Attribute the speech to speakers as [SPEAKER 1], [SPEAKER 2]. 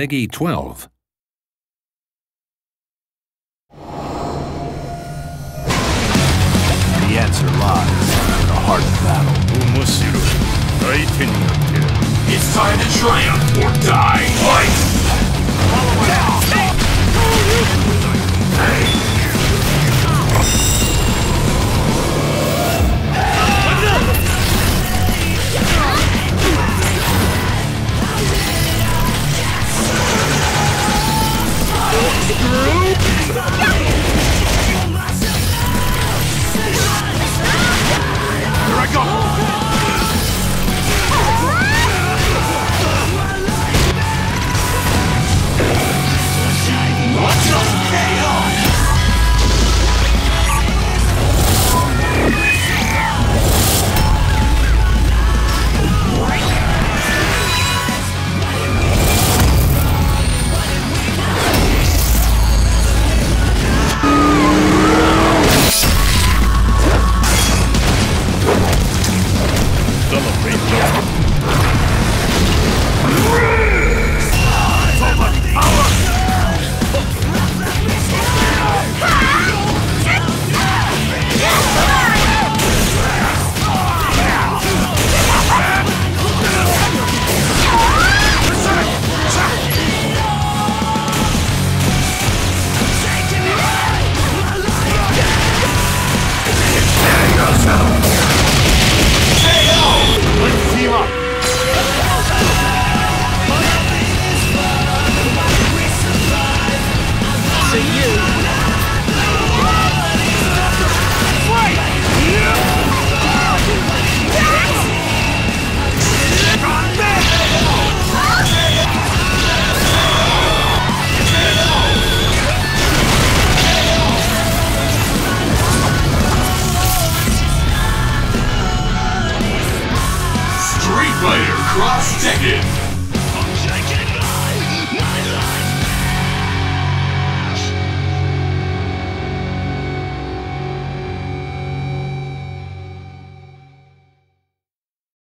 [SPEAKER 1] Peggy 12.
[SPEAKER 2] The answer lies in the heart of battle.
[SPEAKER 3] It's time to triumph or die! Fight!
[SPEAKER 4] Celebrate
[SPEAKER 3] Cross.